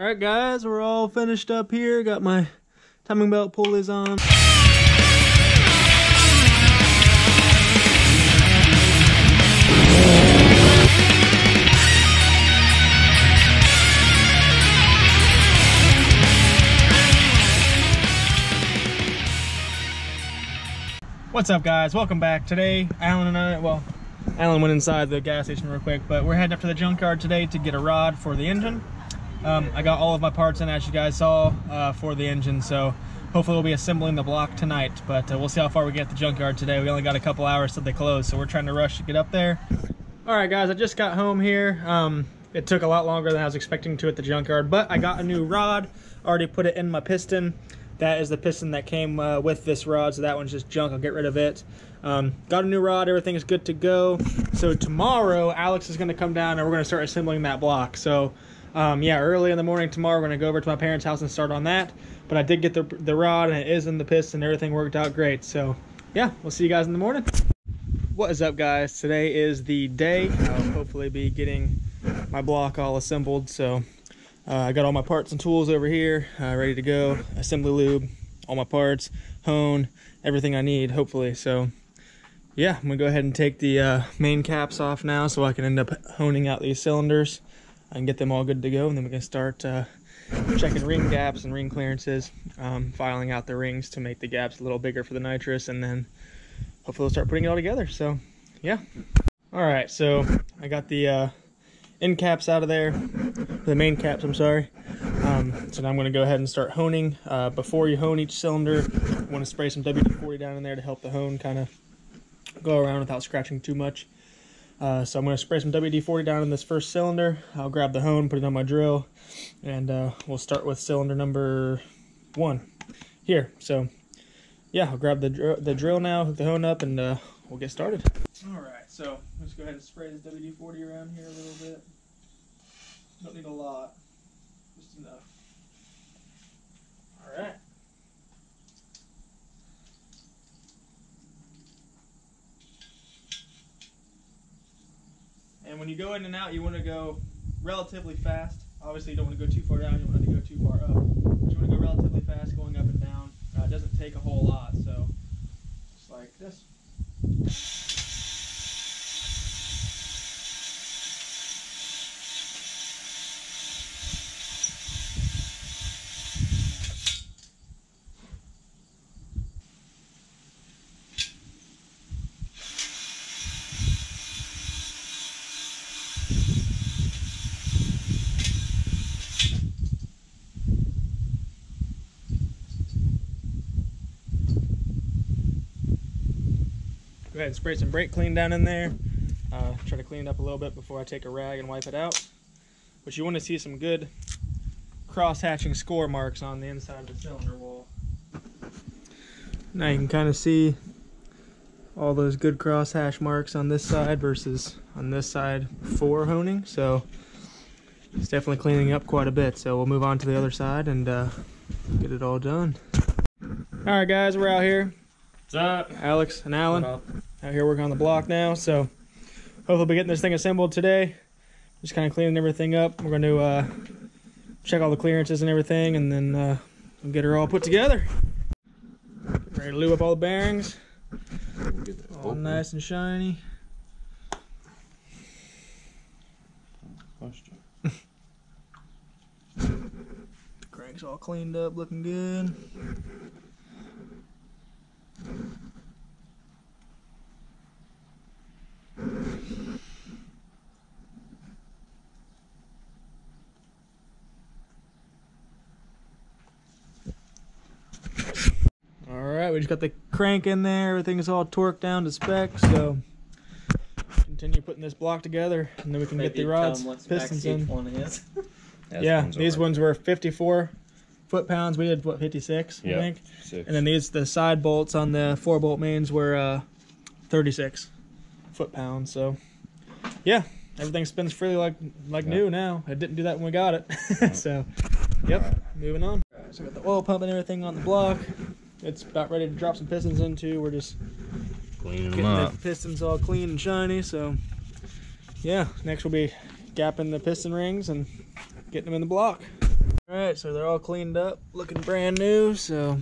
All right, guys, we're all finished up here. Got my timing belt pulleys on. What's up guys? Welcome back. Today, Alan and I, well, Alan went inside the gas station real quick, but we're heading up to the junkyard today to get a rod for the engine. Um, I got all of my parts in as you guys saw uh, for the engine, so hopefully we'll be assembling the block tonight, but uh, we'll see how far we get at the junkyard today. We only got a couple hours till they close, so we're trying to rush to get up there. All right guys, I just got home here. Um, it took a lot longer than I was expecting to at the junkyard, but I got a new rod, already put it in my piston. That is the piston that came uh, with this rod, so that one's just junk. I'll get rid of it. Um, got a new rod. Everything is good to go. So tomorrow, Alex is going to come down and we're going to start assembling that block. So um, yeah, early in the morning tomorrow, we're going to go over to my parents' house and start on that. But I did get the, the rod and it is in the piston. And everything worked out great. So yeah, we'll see you guys in the morning. What is up, guys? Today is the day. I'll hopefully be getting my block all assembled. So uh, I got all my parts and tools over here, uh, ready to go. Assembly lube, all my parts, hone, everything I need, hopefully. So yeah, I'm gonna go ahead and take the uh, main caps off now so I can end up honing out these cylinders and get them all good to go. And then we can start uh, checking ring gaps and ring clearances, um, filing out the rings to make the gaps a little bigger for the nitrous. And then hopefully we'll start putting it all together. So yeah. All right, so I got the uh, end caps out of there, the main caps, I'm sorry. Um, so now I'm going to go ahead and start honing. Uh, before you hone each cylinder, you want to spray some WD-40 down in there to help the hone kind of go around without scratching too much. Uh, so I'm going to spray some WD-40 down in this first cylinder. I'll grab the hone, put it on my drill, and uh, we'll start with cylinder number one here. So yeah, I'll grab the, the drill now, hook the hone up, and uh, we'll get started. All right, so let's go ahead and spray this WD-40 around here a little bit. Don't need a lot, just enough. All right. And when you go in and out, you want to go relatively fast. Obviously, you don't want to go too far down. You don't want to go too far up. But you want to go relatively fast going up and down. Uh, it doesn't take a whole lot, so just like this. Go ahead and spray some brake clean down in there. Uh, try to clean it up a little bit before I take a rag and wipe it out. But you want to see some good cross-hatching score marks on the inside of the cylinder wall. Now you can kind of see all those good cross-hatch marks on this side versus on this side for honing. So it's definitely cleaning up quite a bit. So we'll move on to the other side and uh, get it all done. All right, guys, we're out here. What's up? Alex and Alan out here working on the block now. So hopefully we'll be getting this thing assembled today. Just kind of cleaning everything up. We're going to uh, check all the clearances and everything, and then uh, we'll get her all put together. Get ready to lube up all the bearings. All nice and shiny. The crank's all cleaned up, looking good. All right, we just got the crank in there. Everything's all torqued down to spec, so continue putting this block together, and then we can get the rods, pistons in. one is. yeah, these ones were 54 foot pounds. We did what 56, I think. Six. And then these the side bolts on the four bolt mains were uh, 36 foot pounds. So yeah, everything spins freely like like Yeah. new now. It didn't do that when we got it. so yep, moving on. So we got the oil pump and everything on the block. It's about ready to drop some pistons into. We're just Cleaning them getting up. the pistons all clean and shiny. So yeah, next we'll be gapping the piston rings and getting them in the block. All right, so they're all cleaned up, looking brand new. So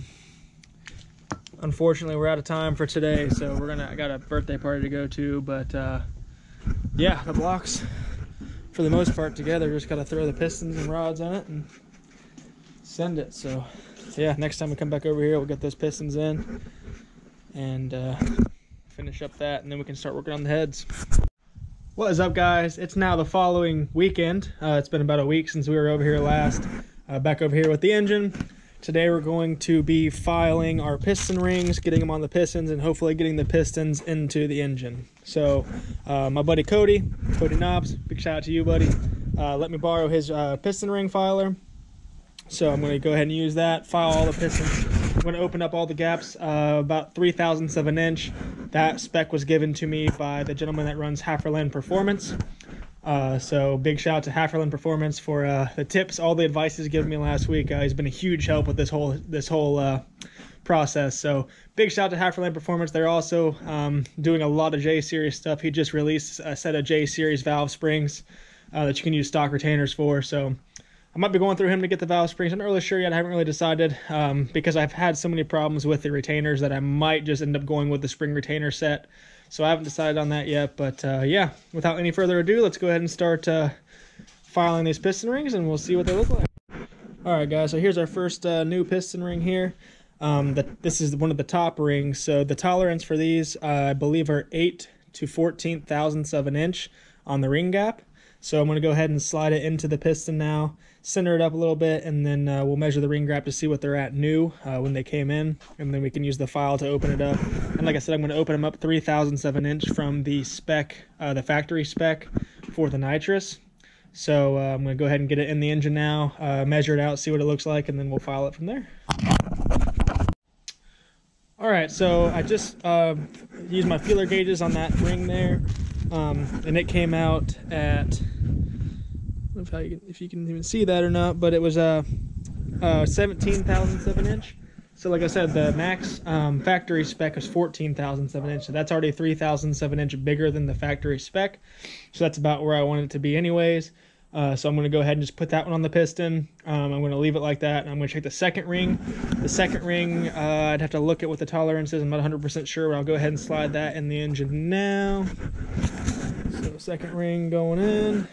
unfortunately, we're out of time for today. So we're gonna, I got a birthday party to go to, but uh, yeah, the blocks for the most part together. Just gotta throw the pistons and rods on it and send it. So yeah, next time we come back over here, we'll get those pistons in and uh, finish up that, and then we can start working on the heads. What is up, guys? It's now the following weekend. Uh, it's been about a week since we were over here last. Uh, back over here with the engine. Today we're going to be filing our piston rings, getting them on the pistons, and hopefully getting the pistons into the engine. So uh, my buddy Cody, Cody Knobs, big shout out to you, buddy. Uh, let me borrow his uh, piston ring filer. So I'm going to go ahead and use that, file all the pistons. I'm going to open up all the gaps, uh, about 3 thousandths of an inch. That spec was given to me by the gentleman that runs Hafferland Performance. Uh, so big shout out to Hafferland Performance for uh, the tips, all the advice he's given me last week. Uh, he's been a huge help with this whole this whole uh, process. So big shout out to Hafferland Performance. They're also um, doing a lot of J Series stuff. He just released a set of J Series valve springs uh, that you can use stock retainers for. So I might be going through him to get the valve springs. I'm not really sure yet. I haven't really decided um, because I've had so many problems with the retainers that I might just end up going with the spring retainer set. So I haven't decided on that yet. But uh, yeah, without any further ado, let's go ahead and start uh, filing these piston rings and we'll see what they look like. All right, guys, so here's our first uh, new piston ring here. Um, the, this is one of the top rings. So the tolerance for these, uh, I believe, are 8 to 14 thousandths of an inch on the ring gap. So I'm going to go ahead and slide it into the piston now, center it up a little bit, and then uh, we'll measure the ring gap to see what they're at new uh, when they came in, and then we can use the file to open it up. And like I said, I'm going to open them up 3 thousandths of an inch from the spec, uh, the factory spec for the nitrous. So uh, I'm going to go ahead and get it in the engine now, uh, measure it out, see what it looks like, and then we'll file it from there. All right, so I just uh, used my feeler gauges on that ring there, um, and it came out at, if, you can, if you can even see that or not, but it was a, a 17 thousandths of an inch. So like I said, the max um, factory spec is 14 thousandths of an inch, so that's already 3 thousandths of an inch bigger than the factory spec. So that's about where I want it to be anyways. Uh, so I'm going to go ahead and just put that one on the piston. Um, I'm going to leave it like that. I'm going to check the second ring. The second ring, uh, I'd have to look at what the tolerance is. I'm not 100% sure, but I'll go ahead and slide that in the engine now. So second ring going in.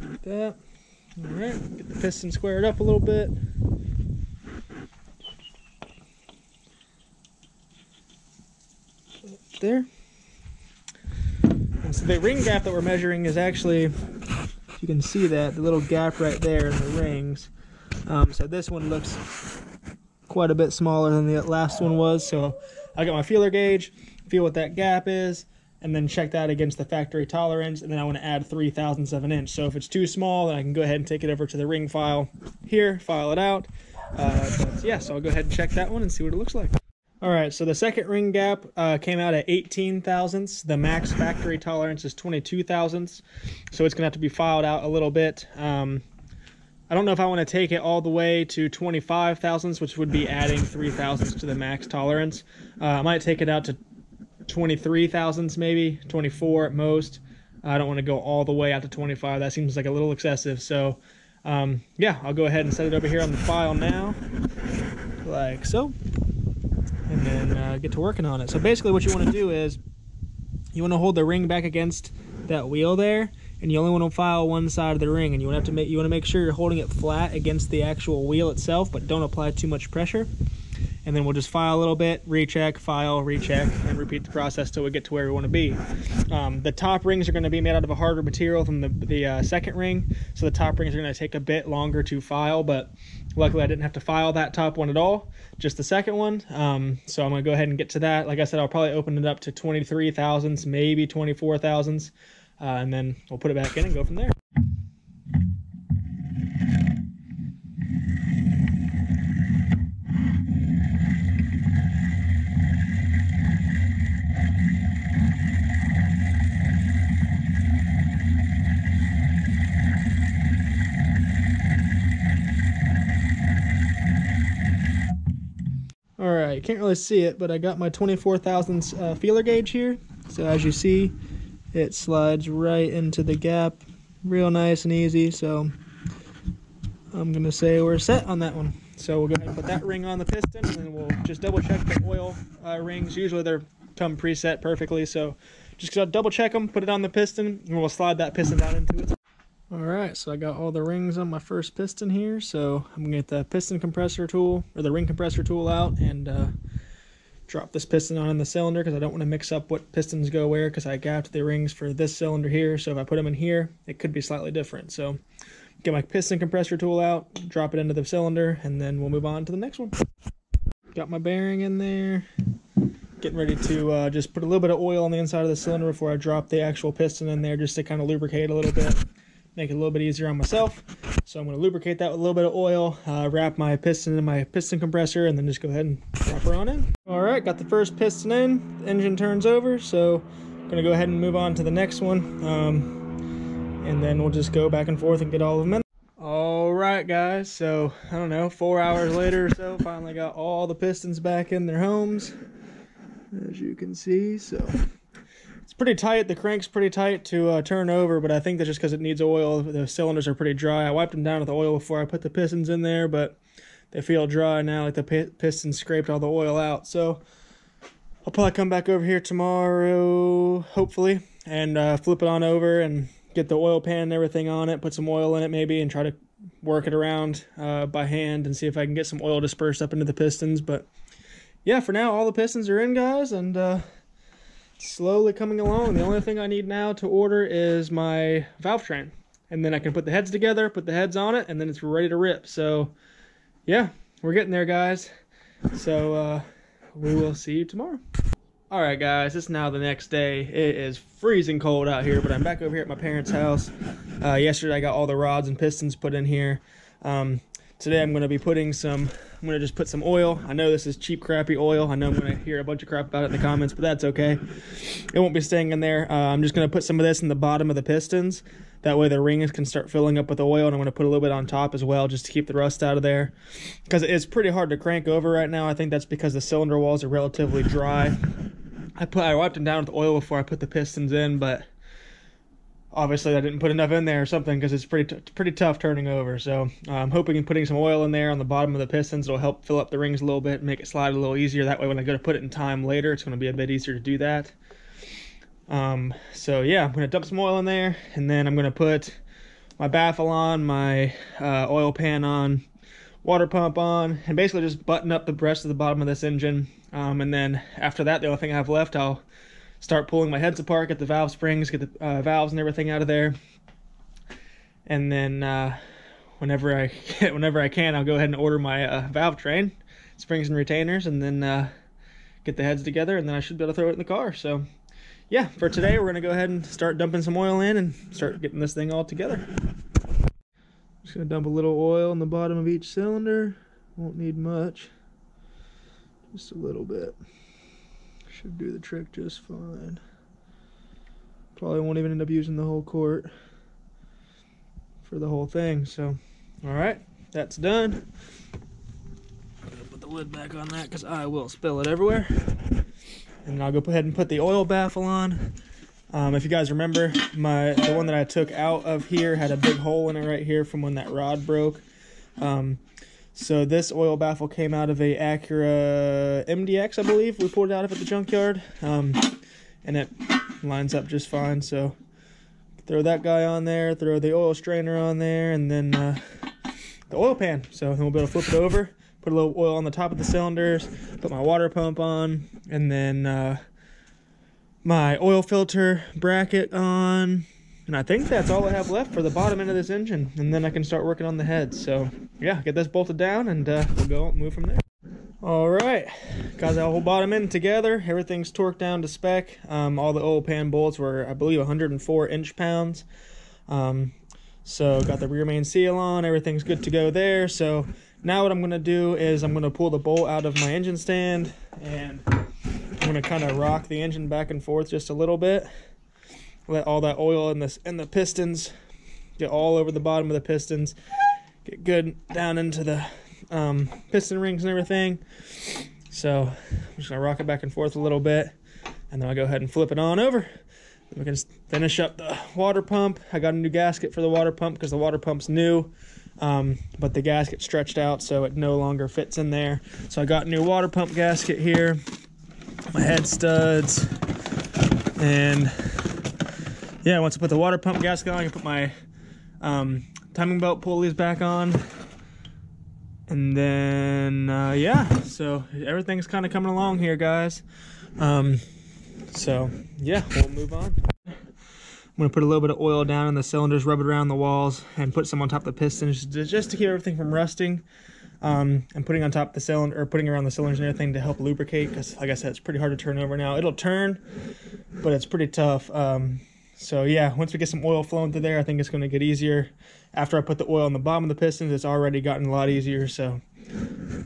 Like that. All right, get the piston squared up a little bit. There. And so the ring gap that we're measuring is actually, you can see that, the little gap right there in the rings. Um, so this one looks quite a bit smaller than the last one was. So I got my feeler gauge, feel what that gap is, and then check that against the factory tolerance, and then I want to add 3 thousandths of an inch. So if it's too small, then I can go ahead and take it over to the ring file here, file it out. Uh, but yeah, so I'll go ahead and check that one and see what it looks like. All right, so the second ring gap uh, came out at 18 thousandths. The max factory tolerance is 22 thousandths, so it's gonna have to be filed out a little bit. Um, I don't know if I want to take it all the way to 25 thousandths, which would be adding 3 thousandths to the max tolerance. Uh, I might take it out to 23 thousandths, maybe 24 at most. I don't want to go all the way out to 25. That seems like a little excessive. So, um, yeah, I'll go ahead and set it over here on the file now, like so and uh, get to working on it. So basically what you want to do is you want to hold the ring back against that wheel there and you only want to file one side of the ring and you want to have to make you want to make sure you're holding it flat against the actual wheel itself but don't apply too much pressure and then we'll just file a little bit recheck file recheck and repeat the process till we get to where we want to be um, the top rings are going to be made out of a harder material than the, the uh, second ring so the top rings are going to take a bit longer to file but luckily I didn't have to file that top one at all just the second one. Um, so I'm gonna go ahead and get to that. Like I said, I'll probably open it up to 23 thousandths, maybe 24 thousandths, uh, and then we'll put it back in and go from there. Right, can't really see it, but I got my 24,000 uh, feeler gauge here. So as you see, it slides right into the gap real nice and easy. So I'm gonna say we're set on that one. So we'll go ahead and put that ring on the piston and then we'll just double check the oil uh, rings. Usually they're come preset perfectly. So just double check them, put it on the piston, and we'll slide that piston down into it. All right, so I got all the rings on my first piston here. So I'm gonna get the piston compressor tool or the ring compressor tool out and uh, drop this piston on in the cylinder because I don't want to mix up what pistons go where because I gapped the rings for this cylinder here. So if I put them in here, it could be slightly different. So get my piston compressor tool out, drop it into the cylinder, and then we'll move on to the next one. Got my bearing in there. Getting ready to uh, just put a little bit of oil on the inside of the cylinder before I drop the actual piston in there just to kind of lubricate a little bit make it a little bit easier on myself. So I'm going to lubricate that with a little bit of oil, uh, wrap my piston in my piston compressor, and then just go ahead and drop her on in. All right, got the first piston in. The engine turns over, so I'm going to go ahead and move on to the next one. Um, and then we'll just go back and forth and get all of them in. All right, guys, so I don't know, four hours later or so, finally got all the pistons back in their homes, as you can see, so pretty tight. The crank's pretty tight to uh, turn over, but I think that's just because it needs oil. The cylinders are pretty dry. I wiped them down with oil before I put the pistons in there, but they feel dry now, like the pistons scraped all the oil out. So I'll probably come back over here tomorrow, hopefully, and uh, flip it on over and get the oil pan and everything on it, put some oil in it maybe, and try to work it around uh, by hand and see if I can get some oil dispersed up into the pistons. But yeah, for now, all the pistons are in, guys, and uh, slowly coming along. The only thing I need now to order is my valve train. And then I can put the heads together, put the heads on it, and then it's ready to rip. So, yeah, we're getting there, guys. So, uh, we will see you tomorrow. All right, guys, it's now the next day. It is freezing cold out here, but I'm back over here at my parents' house. Uh, yesterday, I got all the rods and pistons put in here. Um, today, I'm going to be putting some I'm gonna just put some oil. I know this is cheap, crappy oil. I know I'm gonna hear a bunch of crap about it in the comments, but that's okay. It won't be staying in there. Uh, I'm just gonna put some of this in the bottom of the pistons. That way the rings can start filling up with oil, and I'm gonna put a little bit on top as well, just to keep the rust out of there. Because it's pretty hard to crank over right now. I think that's because the cylinder walls are relatively dry. I put I wiped them down with oil before I put the pistons in, but obviously I didn't put enough in there or something because it's pretty pretty tough turning over. So uh, I'm hoping putting some oil in there on the bottom of the pistons it'll help fill up the rings a little bit, and make it slide a little easier. That way when I go to put it in time later, it's going to be a bit easier to do that. Um, so yeah, I'm going to dump some oil in there and then I'm going to put my baffle on, my uh, oil pan on, water pump on, and basically just button up the rest of the bottom of this engine. Um, and then after that, the only thing I have left, I'll start pulling my heads apart, get the valve springs, get the uh, valves and everything out of there. And then uh, whenever I whenever I can, I'll go ahead and order my uh, valve train, springs and retainers, and then uh, get the heads together, and then I should be able to throw it in the car. So yeah, for today, we're gonna go ahead and start dumping some oil in and start getting this thing all together. Just gonna dump a little oil in the bottom of each cylinder. Won't need much, just a little bit. Should do the trick just fine. Probably won't even end up using the whole quart for the whole thing. So, all right, that's done. I'm gonna put the lid back on that because I will spill it everywhere. And I'll go ahead and put the oil baffle on. Um, if you guys remember, my the one that I took out of here had a big hole in it right here from when that rod broke. Um, so this oil baffle came out of a Acura MDX, I believe. We pulled it out of at the junkyard, um, and it lines up just fine. So throw that guy on there, throw the oil strainer on there, and then uh, the oil pan. So then we'll be able to flip it over, put a little oil on the top of the cylinders, put my water pump on, and then uh, my oil filter bracket on, and I think that's all I have left for the bottom end of this engine. And then I can start working on the heads. So yeah, get this bolted down and uh, we'll go move from there. All right, got that whole bottom end together. Everything's torqued down to spec. Um, all the oil pan bolts were, I believe, 104 inch pounds. Um, so got the rear main seal on. Everything's good to go there. So now what I'm to do is I'm to pull the bolt out of my engine stand and I'm to kind of rock the engine back and forth just a little bit let all that oil in this in the pistons get all over the bottom of the pistons get good down into the um, piston rings and everything so I'm just gonna rock it back and forth a little bit and then I'll go ahead and flip it on over we can finish up the water pump. I got a new gasket for the water pump because the water pump's new, um, but the gasket stretched out so it no longer fits in there. So I got a new water pump gasket here, my head studs, and yeah, once I put the water pump gasket on, I can put my um, timing belt pulleys back on. And then, uh, yeah, so everything's kind of coming along here, guys. Um, so, yeah, we'll move on. I'm going to put a little bit of oil down in the cylinders, rub it around the walls, and put some on top of the pistons just to keep everything from rusting. Um, and putting on top the cylinder, or putting around the cylinders and everything to help lubricate, because like I said, it's pretty hard to turn over now. It'll turn, but it's pretty tough. Um, so yeah, once we get some oil flowing through there, I think it's going to get easier. After I put the oil on the bottom of the pistons, it's already gotten a lot easier. So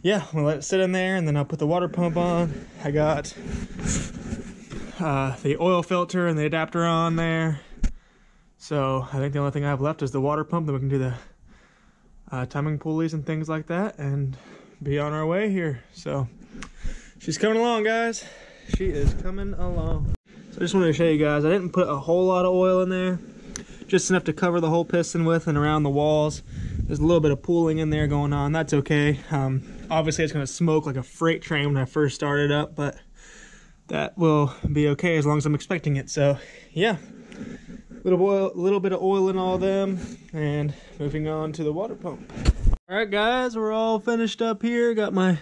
yeah, we'll let it sit in there and then I'll put the water pump on. I got uh, the oil filter and the adapter on there. So I think the only thing I have left is the water pump. Then we can do the uh, timing pulleys and things like that and be on our way here. So she's coming along, guys. She is coming along. So I just wanted to show you guys, I didn't put a whole lot of oil in there, just enough to cover the whole piston with and around the walls. There's a little bit of pooling in there going on, that's okay. Um, obviously it's gonna smoke like a freight train when I first started up, but that will be okay as long as I'm expecting it. So yeah, little oil, little bit of oil in all them and moving on to the water pump. All right guys, we're all finished up here. Got my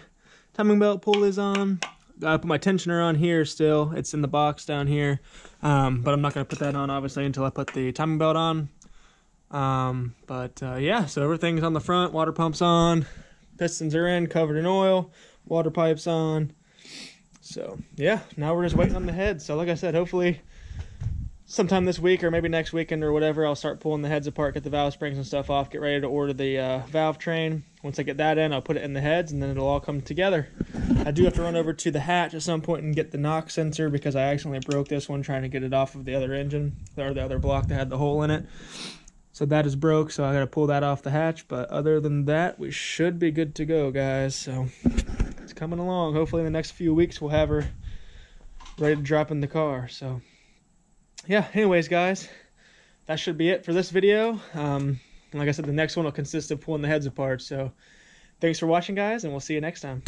timing belt pulleys on, I put my tensioner on here still. It's in the box down here. Um, but I'm not going to put that on, obviously, until I put the timing belt on. Um, but, uh, yeah, so everything's on the front. Water pump's on. Pistons are in, covered in oil. Water pipe's on. So, yeah, now we're just waiting on the head. So, like I said, hopefully sometime this week or maybe next weekend or whatever, I'll start pulling the heads apart, get the valve springs and stuff off, get ready to order the uh, valve train. Once I get that in, I'll put it in the heads and then it'll all come together. I do have to run over to the hatch at some point and get the knock sensor because I accidentally broke this one trying to get it off of the other engine or the other block that had the hole in it. So that is broke, so I gotta pull that off the hatch. But other than that, we should be good to go, guys. So it's coming along. Hopefully in the next few weeks we'll have her ready to drop in the car. So yeah, anyways, guys, that should be it for this video. Um, like I said, the next one will consist of pulling the heads apart. So thanks for watching, guys, and we'll see you next time.